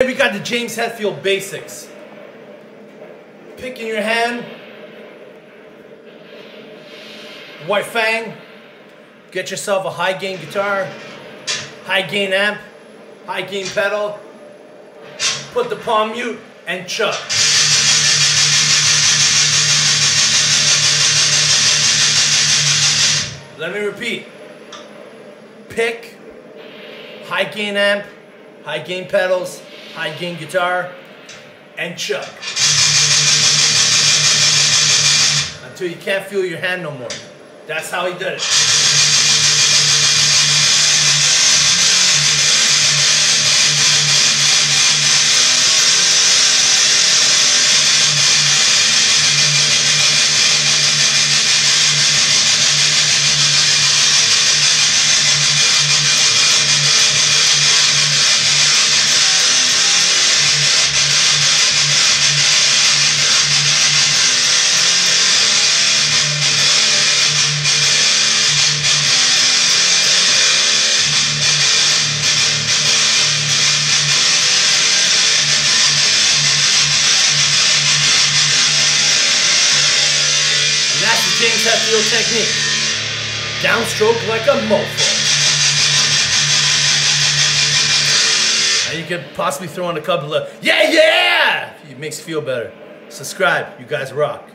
We got the James Hetfield basics. Pick in your hand. White Fang. Get yourself a high gain guitar, high gain amp, high gain pedal. Put the palm mute and chuck. Let me repeat. Pick, high gain amp, high gain pedals, high gain guitar, and chuck. Until you can't feel your hand no more. That's how he did it. James Hetfield technique. Downstroke like a mofo. Now you could possibly throw in a couple of, yeah, yeah! It makes you feel better. Subscribe. You guys rock.